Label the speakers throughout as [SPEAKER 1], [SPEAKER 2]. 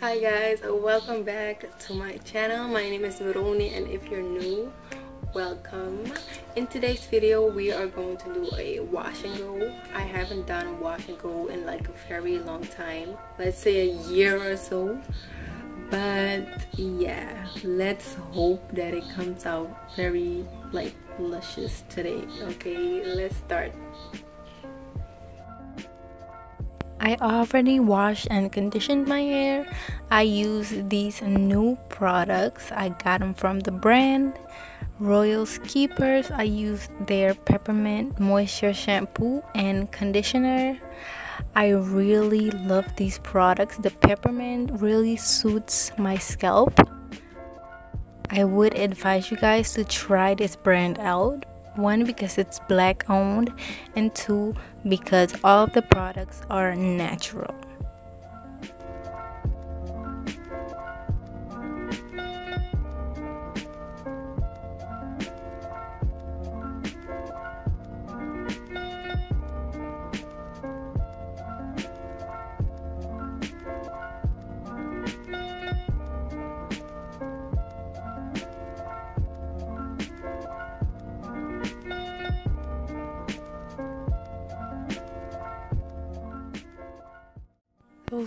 [SPEAKER 1] Hi guys, welcome back to my channel. My name is Broni and if you're new, welcome. In today's video, we are going to do a wash and go. I haven't done wash and go in like a very long time. Let's say a year or so. But yeah, let's hope that it comes out very like luscious today. Okay, let's start. I already washed and conditioned my hair. I use these new products. I got them from the brand Royals Keepers. I use their peppermint moisture shampoo and conditioner. I really love these products. The peppermint really suits my scalp. I would advise you guys to try this brand out one because it's black owned and two because all of the products are natural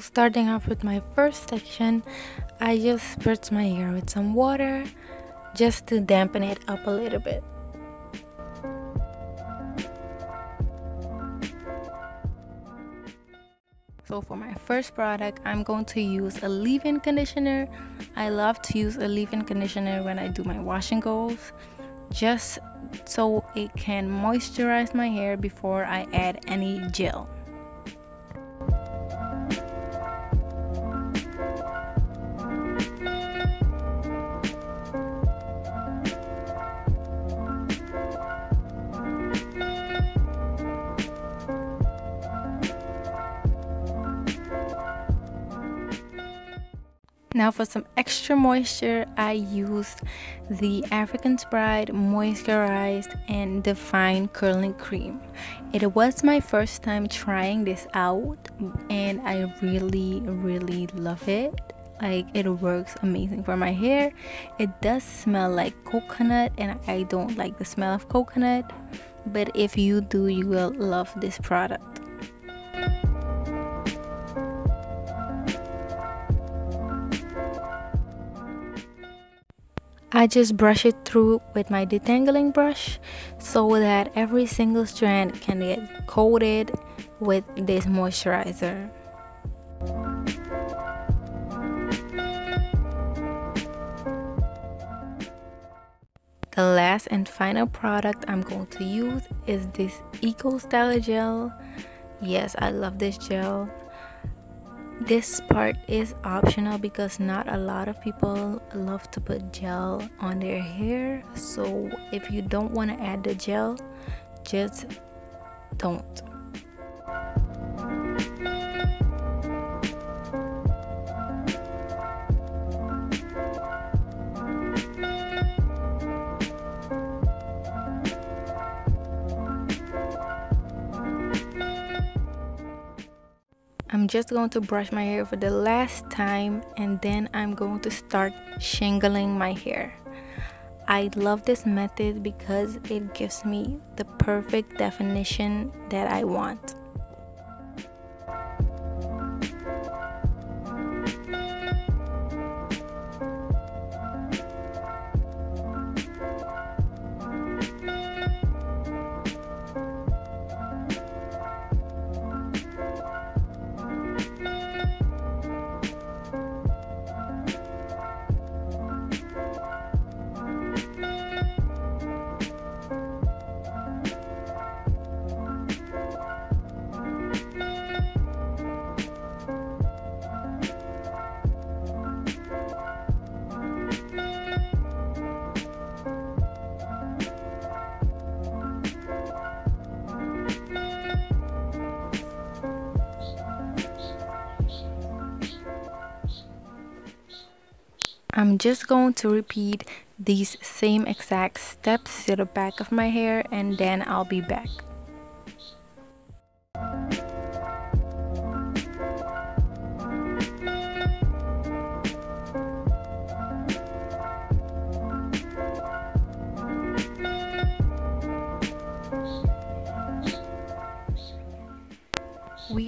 [SPEAKER 1] starting off with my first section, I just spritz my hair with some water just to dampen it up a little bit. So for my first product, I'm going to use a leave-in conditioner. I love to use a leave-in conditioner when I do my wash and goes just so it can moisturize my hair before I add any gel. Now for some extra moisture, I used the African's Pride Moisturized and Define Curling Cream. It was my first time trying this out and I really, really love it. Like it works amazing for my hair. It does smell like coconut and I don't like the smell of coconut. But if you do, you will love this product. I just brush it through with my detangling brush so that every single strand can get coated with this moisturizer. The last and final product I'm going to use is this Eco Styler Gel. Yes, I love this gel this part is optional because not a lot of people love to put gel on their hair. So if you don't want to add the gel just don't I'm just going to brush my hair for the last time and then I'm going to start shingling my hair. I love this method because it gives me the perfect definition that I want. I'm just going to repeat these same exact steps to the back of my hair and then I'll be back.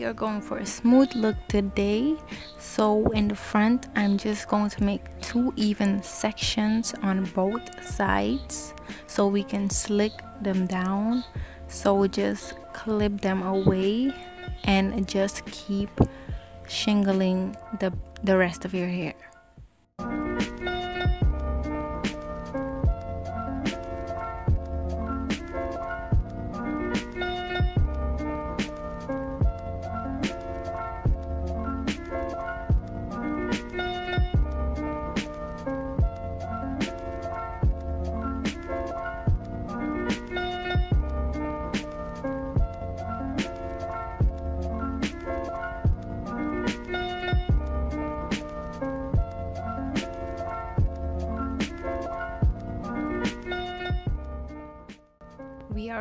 [SPEAKER 1] Are going for a smooth look today. So in the front i'm just going to make two even sections on both sides so we can slick them down. So just clip them away and just keep shingling the the rest of your hair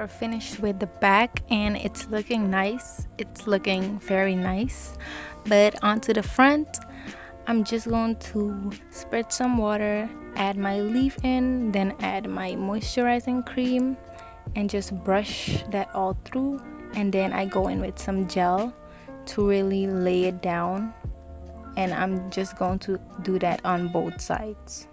[SPEAKER 1] are finished with the back and it's looking nice. It's looking very nice. But onto the front I'm just going to spread some water add my leave in then add my moisturizing cream and just brush that all through. And then I go in with some gel to really lay it down. And I'm just going to do that on both sides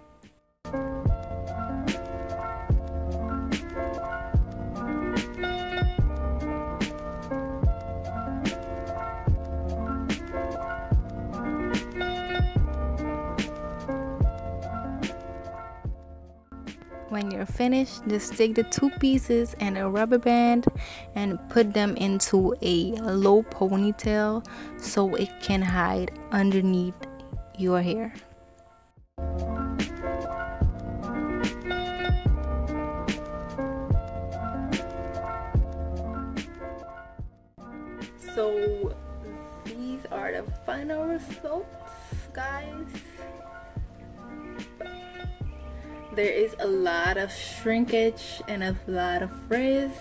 [SPEAKER 1] when you're finished just take the two pieces and a rubber band and put them into a low ponytail so it can hide underneath your hair. So these are the final results guys there is a lot of shrinkage and a lot of frizz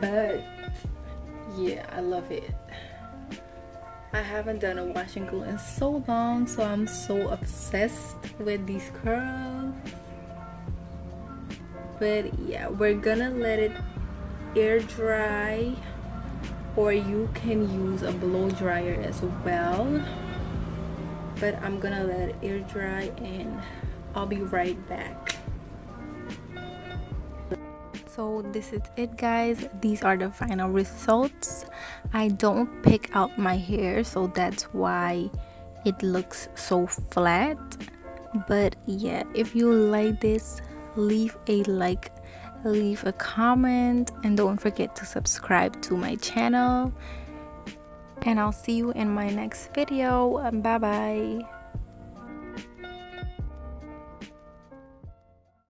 [SPEAKER 1] but yeah I love it. I haven't done a wash and go in so long so I'm so obsessed with these curls. But yeah we're gonna let it air dry or you can use a blow dryer as well. But I'm gonna let it air dry and I'll be right back. So this is it guys. These are the final results. I don't pick out my hair so that's why it looks so flat. But yeah if you like this leave a like leave a comment and don't forget to subscribe to my channel. And I'll see you in my next video. Bye bye